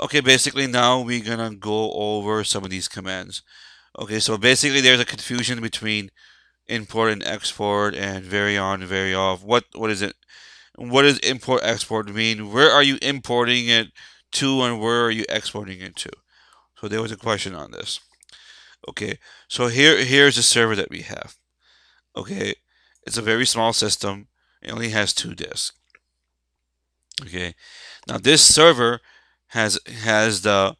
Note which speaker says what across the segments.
Speaker 1: Okay, basically now we're gonna go over some of these commands. Okay, so basically there's a confusion between import and export and vary on vary off. What what is it? What does import export mean? Where are you importing it to and where are you exporting it to? So there was a question on this. Okay, so here here's the server that we have. Okay, it's a very small system. It only has two disks. Okay, now this server has has the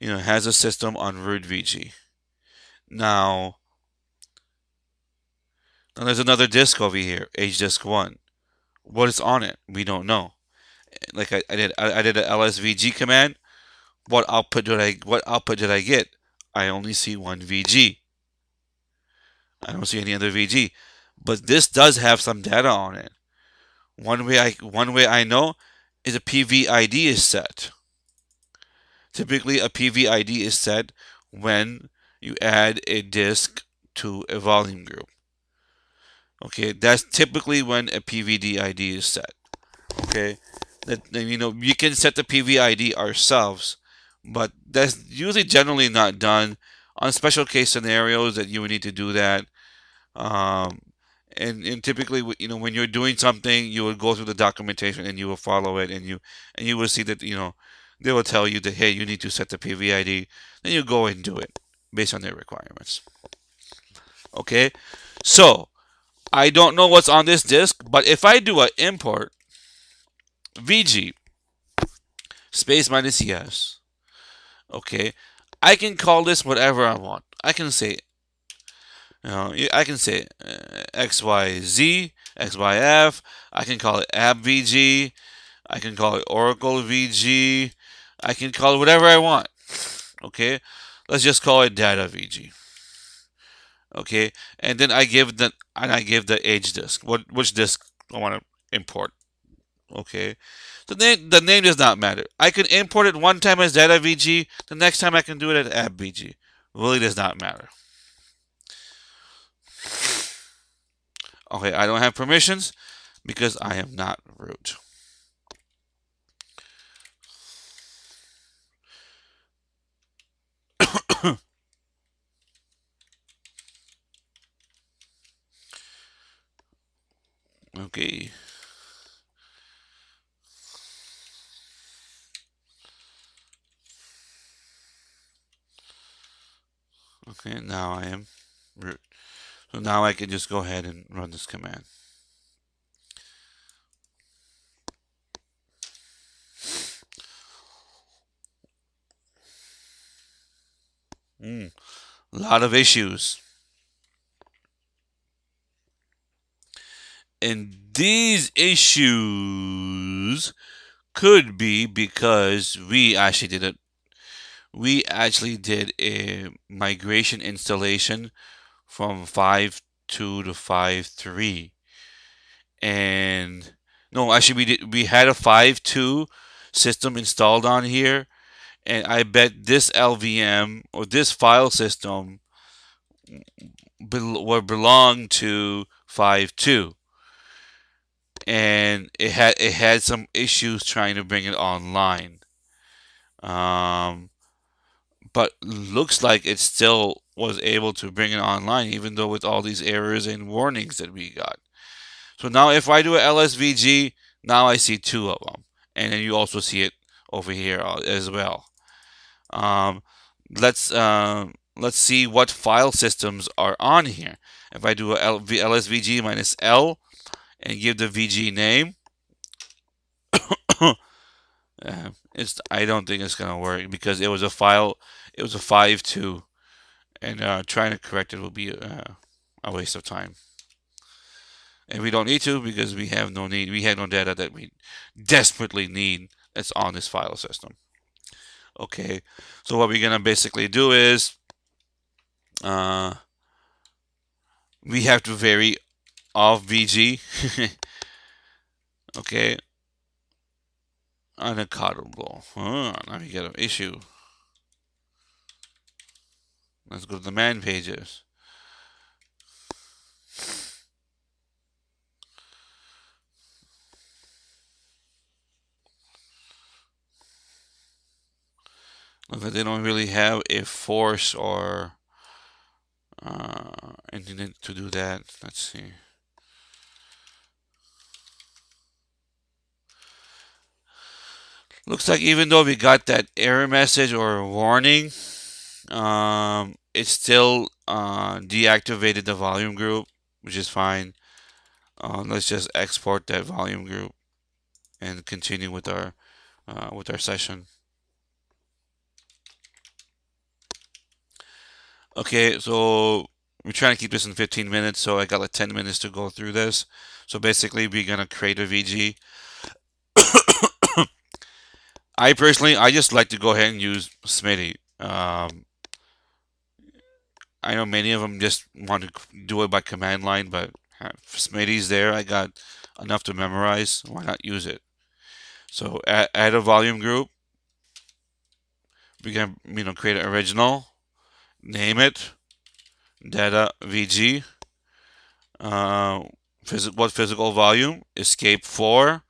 Speaker 1: you know has a system on root VG. Now, now there's another disk over here, HDisk one. What is on it? We don't know. Like I, I did I, I did an lsvg command. What output did I what output did I get? I only see one VG. I don't see any other VG. But this does have some data on it. One way I one way I know is a PVID is set. Typically a PVID is set when you add a disk to a volume group. Okay, that's typically when a PVD ID is set. Okay, that you know we can set the PVID ourselves, but that's usually generally not done on special case scenarios that you would need to do that. Um, and, and typically you know when you're doing something you will go through the documentation and you will follow it and you and you will see that you know they will tell you that hey you need to set the PVID then you go and do it based on their requirements okay so I don't know what's on this disk but if I do an import VG space minus yes okay I can call this whatever I want I can say you know, I can say uh, XYZ, XYF. I can call it AppVG. I can call it Oracle VG. I can call it whatever I want. Okay, let's just call it Data VG. Okay, and then I give the and I give the HDisk. What which disk I want to import. Okay, the name the name does not matter. I can import it one time as Data VG. The next time I can do it as App VG. Really does not matter. Okay, I don't have permissions because I am not root. Okay. Okay, now I am root. So now I can just go ahead and run this command. Mm, a lot of issues. And these issues could be because we actually did it. We actually did a migration installation from 5.2 to 5.3. And no, actually we did we had a 5.2 system installed on here and I bet this LVM or this file system will belong to 5.2 and it had it had some issues trying to bring it online um, but looks like it still was able to bring it online, even though with all these errors and warnings that we got. So now if I do a LSVG, now I see two of them. And then you also see it over here uh, as well. Um, let's uh, let's see what file systems are on here. If I do a LSVG minus L and give the VG name, uh, it's I don't think it's gonna work because it was a file. It was a five two and uh, trying to correct it will be uh, a waste of time. And we don't need to because we have no need. We have no data that we desperately need that's on this file system. Okay, so what we're gonna basically do is uh, we have to vary off VG. okay, unaccountable. Oh, now we get an issue. Let's go to the man pages. Okay, they don't really have a force or uh, anything to do that. Let's see. Looks like even though we got that error message or warning, um, it still uh, deactivated the volume group, which is fine. Uh, let's just export that volume group and continue with our uh, with our session. Okay, so we're trying to keep this in 15 minutes, so I got like 10 minutes to go through this. So basically, we're gonna create a VG. I personally, I just like to go ahead and use Smitty. Um, I know many of them just want to do it by command line, but Smitty's there. I got enough to memorize. Why not use it? So add, add a volume group. We can, you know, create an original name it, data VG, uh, phys what physical volume, escape 4,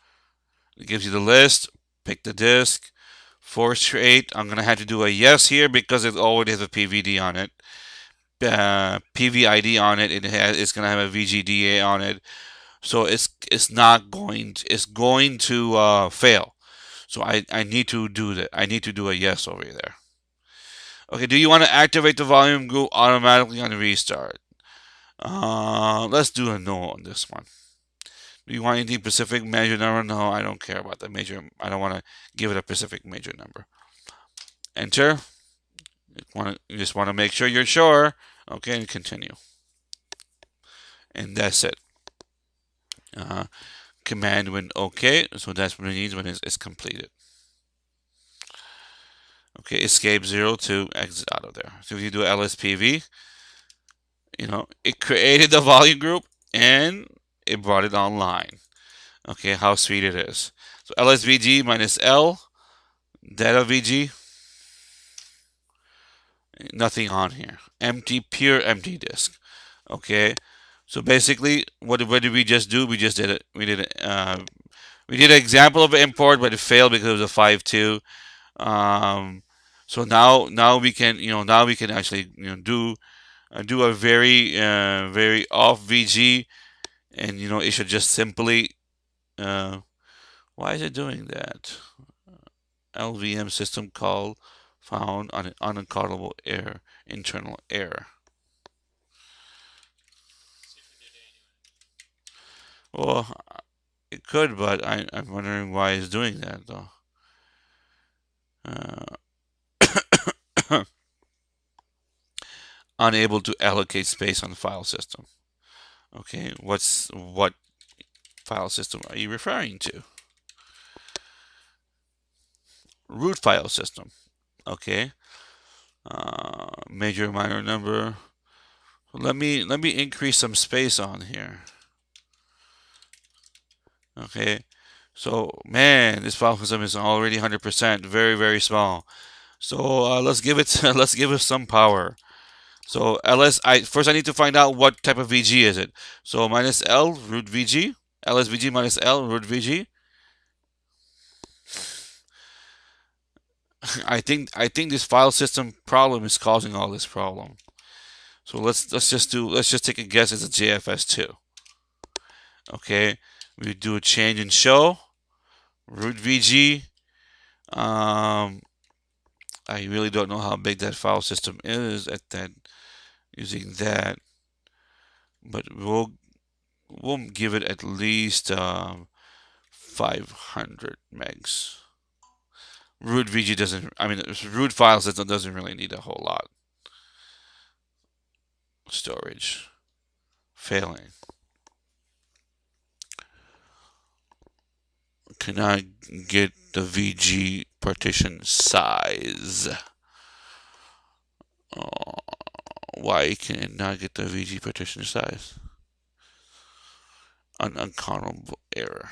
Speaker 1: it gives you the list, pick the disk, force rate, I'm going to have to do a yes here because it already has a PVD on it, uh, PVID on it, it has, it's going to have a VGDA on it, so it's it's not going to, it's going to uh, fail. So I, I need to do that. I need to do a yes over there. Okay, do you want to activate the volume group automatically on restart? Uh, let's do a no on this one. You want anything specific major number? No, I don't care about the major. I don't want to give it a specific major number. Enter. You just want to make sure you're sure. Okay, and continue. And that's it. Uh, command when OK, so that's what it needs when it's, it's completed. Okay, escape 0 to exit out of there. So if you do LSPV, you know, it created the volume group and it brought it online. Okay, how sweet it is. So LSVG minus L, data VG, nothing on here. Empty, pure empty disk. Okay, so basically, what, what did we just do? We just did it. We did it. Uh, we did an example of an import, but it failed because it was a 5.2. Um, so now, now we can, you know, now we can actually, you know, do uh, do a very, uh, very off VG, and you know, it should just simply. Uh, why is it doing that? LVM system call found on an uncallable error, internal error. Well, it could, but I, am wondering why it's doing that though. Uh, unable to allocate space on the file system. Okay, what's what file system are you referring to? Root file system. Okay. Uh, major minor number. Let me let me increase some space on here. Okay. So man, this file system is already 100%, very very small. So uh, let's give it let's give it some power. So ls I first I need to find out what type of VG is it. So minus L root VG, ls vg minus L root VG. I think I think this file system problem is causing all this problem. So let's let's just do let's just take a guess it's a JFS2. Okay, we do a change in show root VG. Um, I really don't know how big that file system is at that using that, but we'll we'll give it at least um, 500 megs. Root VG doesn't. I mean, root file system doesn't really need a whole lot. Storage failing. Can I get the VG partition size? Oh, why can it not get the VG partition size? An uncountable error.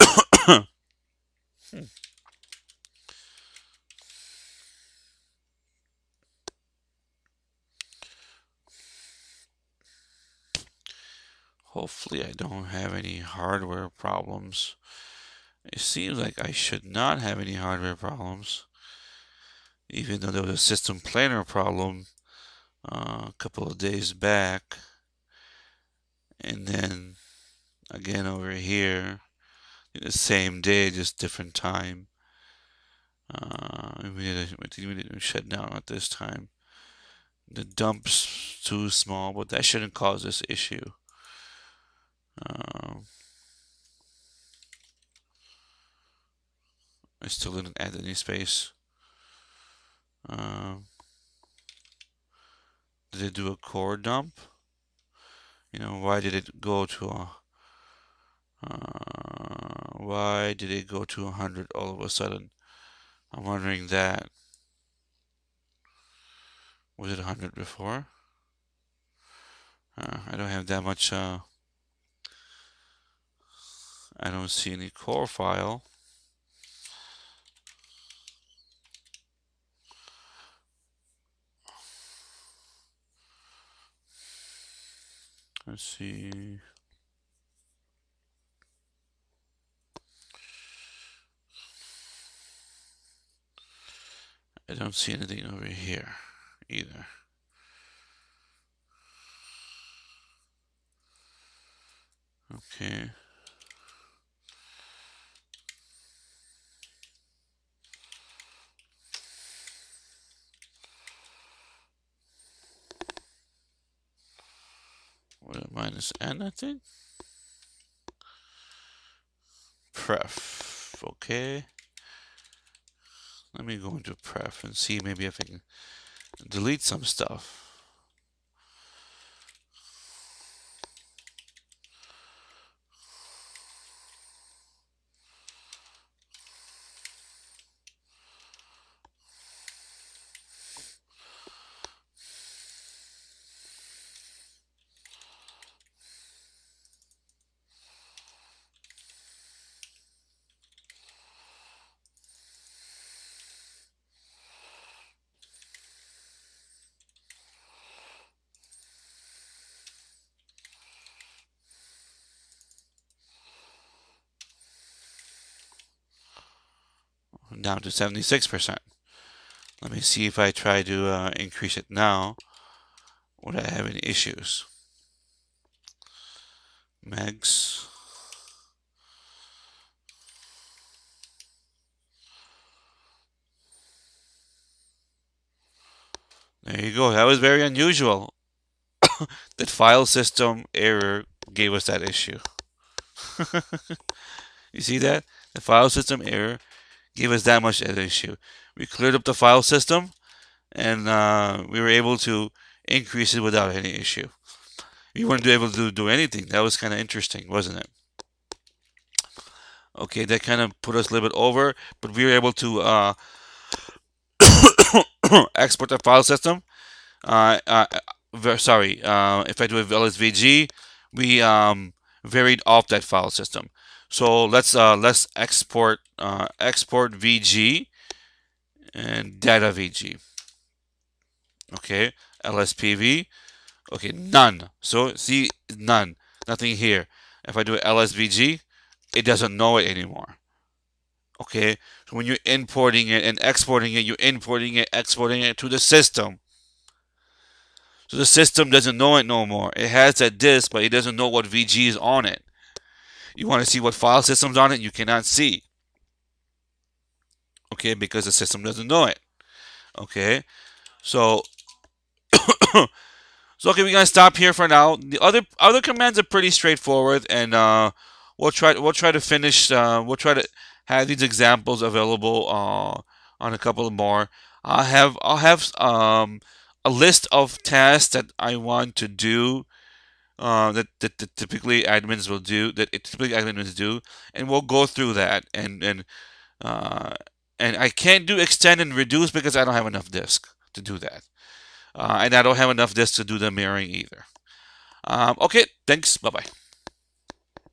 Speaker 1: hmm. Hopefully I don't have any hardware problems. It seems like I should not have any hardware problems. Even though there was a system planar problem uh, a couple of days back. And then again over here, the same day, just different time. Uh, we didn't, we didn't shut down at this time. The dump's too small, but that shouldn't cause this issue. Um, I still didn't add any space. Um, did it do a core dump? You know, why did it go to a uh, why did it go to 100 all of a sudden? I'm wondering that. Was it 100 before? Uh, I don't have that much. Uh, I don't see any core file. Let's see. I don't see anything over here either. Okay. What a minus n, I think. Pref. Okay. Let me go into pref and see maybe if I can delete some stuff. Down to 76%. Let me see if I try to uh, increase it now. Would I have any issues? Megs. There you go. That was very unusual. that file system error gave us that issue. you see that? The file system error gave us that much an issue. We cleared up the file system and uh, we were able to increase it without any issue. We weren't able to do anything. That was kind of interesting, wasn't it? Okay, that kind of put us a little bit over, but we were able to uh, export the file system. Uh, uh, sorry, uh, if I do a LSVG, we um, varied off that file system. So let's uh, let's export uh, export VG and data VG. Okay, LSPV. Okay, none. So see none, nothing here. If I do LSVG, it doesn't know it anymore. Okay, so when you're importing it and exporting it, you're importing it, exporting it to the system. So the system doesn't know it no more. It has that disk, but it doesn't know what VG is on it. You want to see what file system's on it, you cannot see. Okay, because the system doesn't know it. Okay, so so okay, we're gonna stop here for now. The other other commands are pretty straightforward, and uh, we'll try we'll try to finish. Uh, we'll try to have these examples available uh, on a couple more. I'll have I'll have um, a list of tasks that I want to do uh, that, that, that, typically admins will do that typically admins do, and we'll go through that and and uh, and I can't do extend and reduce because I don't have enough disk to do that, uh, and I don't have enough disk to do the mirroring either. Um, okay, thanks. Bye bye.